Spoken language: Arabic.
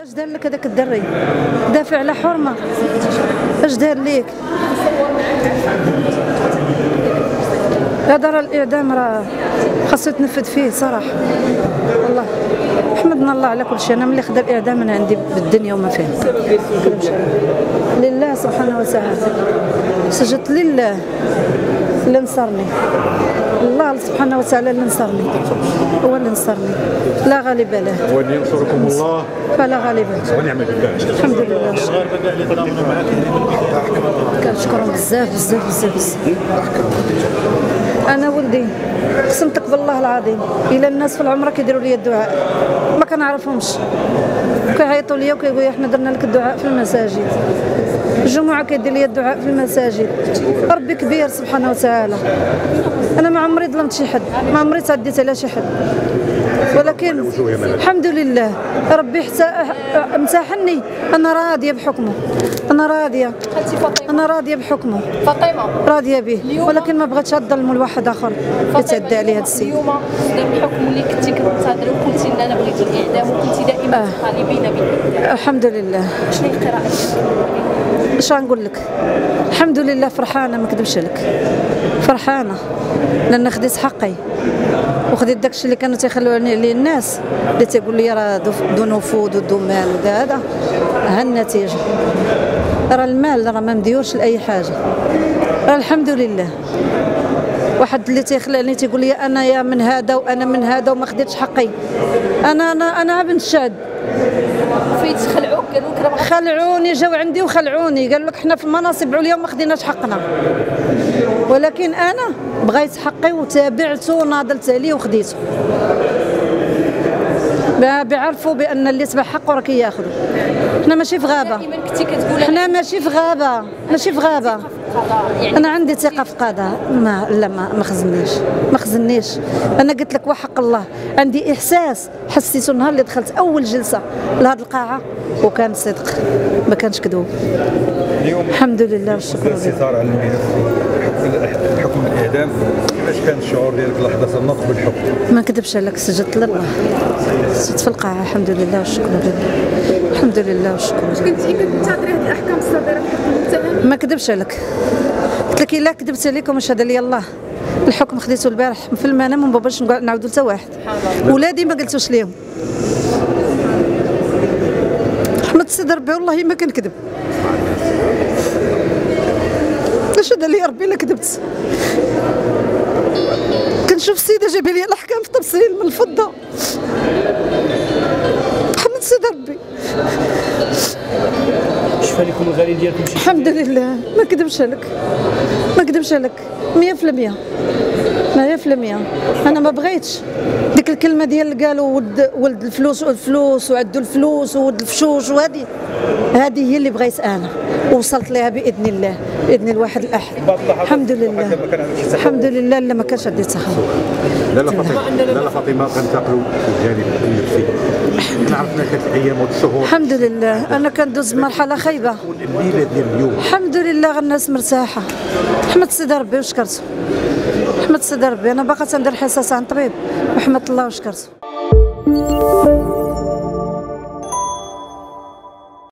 اش دار لك هذاك الدري؟ دافع على حرمة. اش دار ليك؟ هذا الإعدام راه خاصو يتنفذ فيه صراحة. والله حمدنا الله على كل شيء. أنا ملي خدا الإعدام أنا عندي بالدنيا وما فيها لله سبحانه وتعالى. سجدت لله. اللي نصرني الله سبحانه وتعالى اللي نصرني. هو اللي نصرني. لا غالب له وان ينصركم الله. فلا غالب له ونعم بالله. الحمد لله. كنشكرهم بزاف بزاف بزاف بزاف. أنا ولدي قسمتك بالله العظيم. إلى الناس في العمره كيديروا لي الدعاء. ما كنعرفهمش. كيعيطوا لي وكيقولوا لي إحنا درنا لك الدعاء في المساجد. الجمعة كيدير لي الدعاء في المساجد. ربي كبير سبحانه وتعالى. أنا ظلمت شي حد ما عمري تعديت على شي حد. ولكن الحمد لله ربي حتى امتحني أنا راضية بحكمه. أنا راضية. أنا راضية بحكمه. فاطمة. راضية به. ولكن ما بغيتش نظلم لواحد آخر يتعدى عليه هذا السيد. اليوم صدر الحكم اللي كنتي كتهضري وقلتي ان أنا بغيت الإعدام وكنتي دائما آه. بالاعدام الحمد لله شنو ديالك؟ اش غنقول لك؟ الحمد لله فرحانة ما نكذبش لك. فرحانة. لأن خديت حقي. وخديت داكشي اللي كانوا تيخلوني عليه الناس. اللي تيقول لي راه دو- نفوذ ودو مال ودا هذا. ها النتيجة. راه المال راه ما مديورش لأي حاجة. راه الحمد لله. واحد اللي تيخلعني تيقول لي أنا يا من هذا وأنا من هذا وما خديتش حقي. أنا أنا أنا بنت شاد فايت خلعوك قالوا لك خلعوني جاو عندي وخلعوني. قالوا لك حنا في المناصب عليا وما خديناش حقنا. ولكن أنا بغيت حقي وتابعته وناضلت عليه وخديته. بيعرفوا بأن اللي تبع حقه راه كياخذوا حنا ماشي في غابة. حنا ماشي في غابة. ماشي في غابة. القضاء. يعني أنا عندي ثقة في القضاء. ما لا ما ما خزنيش. ما خزنيش. أنا قلت لك وحق الله. عندي إحساس حسيته النهار اللي دخلت أول جلسة لهذه القاعة وكان صدق. ما كانش كذوب. الحمد لله والشكر لله الستار على الملف حكم حكم الإعدام. كيفاش كان الشعور ديالك لحظة النطق بالحكم؟ ما كذبش عليك سجدت لله سجدت في القاعة الحمد لله والشكر لله. الحمد لله والشكر لله. كنتي كتنتظري هذه الأحكام الصادرة ما كذبش عليك. قلت لك إلا كذبت عليكم اشهد لي الله. الحكم خديته البارح في المنام وما باش نعاودوا حتى واحد. ولادي ما قلتوش ليهم. أحمد السيد ربي والله ما كنكذب اشهد لي ربي لا كذبت؟ كنشوف السيدة جايبه لي الاحكام في تفصيل من الفضة. احمد السيد ربي. شفا لكم الغالي ديالكم شي الحمد لله. ما كذبش عليك. ما كذبش عليك. 100% 100% أنا ما بغيتش. ديك الكلمة ديال اللي قالوا ولد ولد الفلوس الفلوس وعدوا الفلوس وولد الفشوش وهذه. هذه هي اللي بغيت أنا. ووصلت لها بإذن الله بإذن الواحد الأحد. الحمد لله. الحمد لله لا ما كانش عندي تخوف لالا فاطمة لالا فاطمة غننتقلوا للجانب النفسي عرفنا هاد الأيام والشهور الحمد لله. أنا كندوز مرحلة خايبة. الليلة ديال اليوم. الحمد لله الناس مرتاحة. حمد سيدي ربي وشكرته حمد سيدي ربي أنا باقا تندير حصص عن طبيب. وحمد الله وشكرته